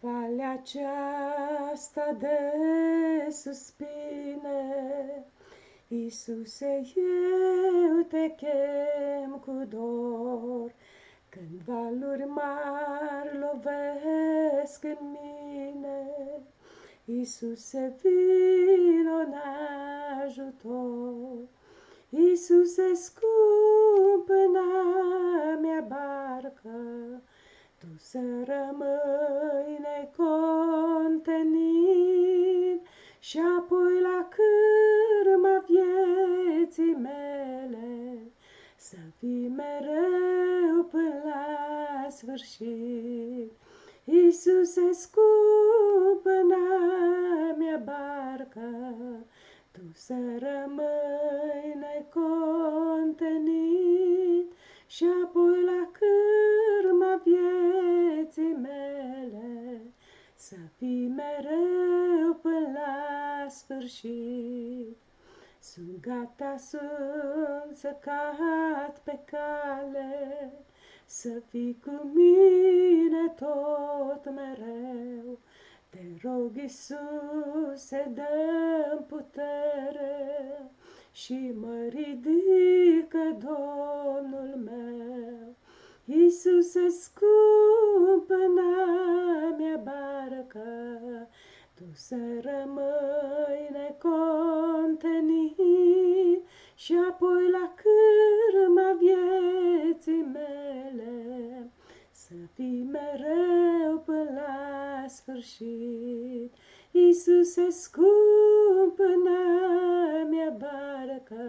valea aceasta de suspine, Iisuse, eu te chem cu dor, Când valuri mari lovesc în mine, Iisuse, vino în ajutor. Iisuse, scump în mea barcă, Tu să rămâi necontenit Și apoi la cârma vieții mele Să fii mereu până la sfârșit. Iisuse, scump în mea barcă, Tu să rămâi necontenit Și apoi la cârma vieții mele Să fii mereu până la sfârșit. Sunt gata, sunt să cad pe cale, Să fii cu mine tot mereu. Te rog, Iisuse, dă putere Și mă ridică, Domnul meu. Iisuse, scump în mea barcă, Tu să rămâi necontenit Și apoi la cârma vieții mele Să fii mereu până la sfârșit. Iisuse, scump în mea barcă,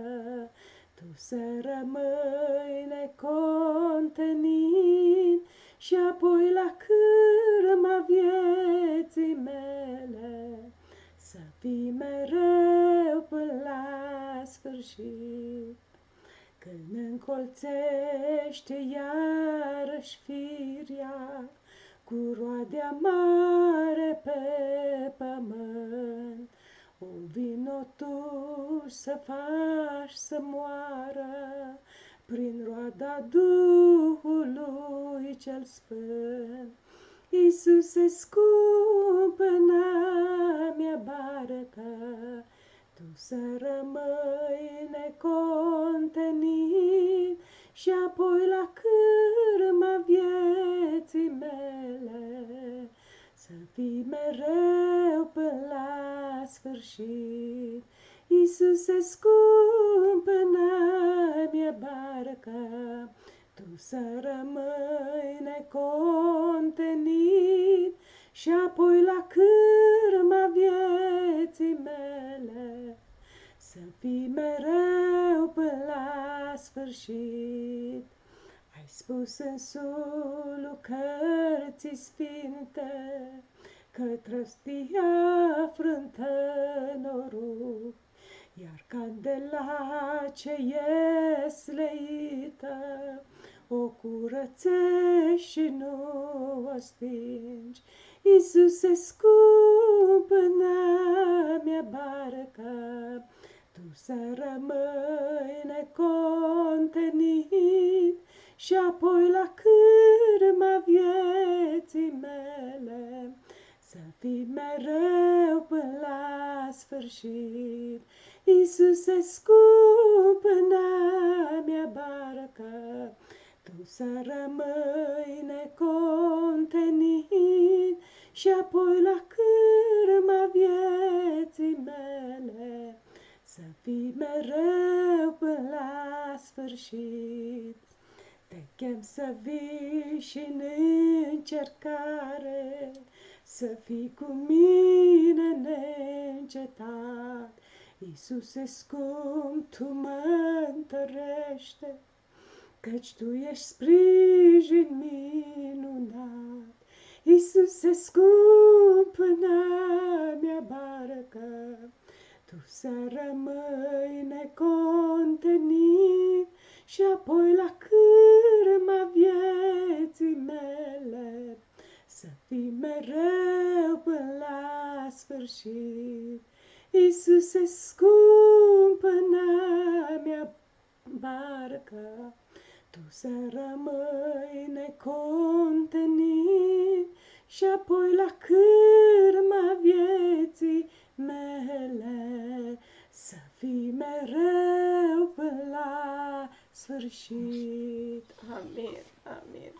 Tu să rămâi necontenit Și apoi la cârma vieții mele Să fii mereu până la sfârșit. Când încolțește iarăși firia Cu roade mare pe pământ, O vino tu să faci să moară Prin roada Duhului cel Sfânt. Iisuse, scump în mea barcă, Tu să rămâi necontenit Și apoi la cârma vieții mele Să fii mereu până la sfârșit. Iisuse, scump în mea barcă, Tu să rămâi necontenit Și apoi la cârma vieții mele. Să fii mereu până la sfârșit. Ai spus în sulul cărții sfinte Că trăstia frântă noruc, Iar candela ce e sleită O curățești și nu o stingi. Iisuse, scump în mea barcă, Tu să rămâi necontenit Și apoi la cârma vieții mele Să fii mereu până la sfârșit. Iisuse, scump în mea barcă, Tu să rămâi necontenit Și apoi la cârma vieții mele Să fii mereu până la sfârșit. Te chem să vii și în încercare, Să fii cu mine neîncetat. Iisuse scump, Tu mă întărește, Căci Tu ești sprijin minunat. Iisuse scump în mea barcă, Tu să rămâi necontenit Și apoi la cârma vieții mele Să fii mereu până la sfârșit. Iisuse, scump în mea barcă, Tu să rămâi necontenit și apoi la cârma vieții mele să fii mereu până la sfârșit. Amin, amin.